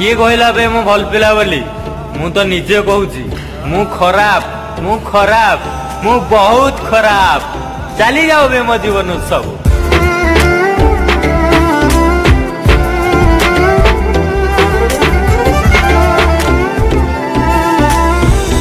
के कहिलाब म भावली मु त निजे कि मु खराब मु खराब मु बहुत खराब जाओ बे म जीवन उत्सव